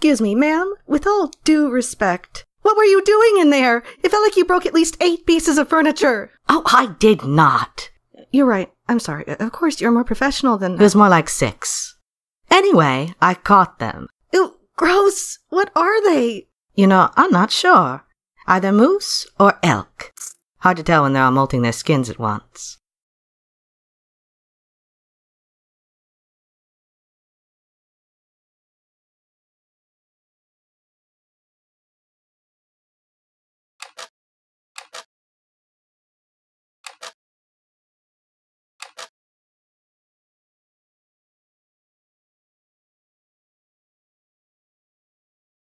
Excuse me, ma'am, with all due respect. What were you doing in there? It felt like you broke at least eight pieces of furniture. Oh, I did not. You're right. I'm sorry. Uh, of course, you're more professional than. It was more like six. Anyway, I caught them. Ew, gross. What are they? You know, I'm not sure. Either moose or elk. Hard to tell when they're all molting their skins at once.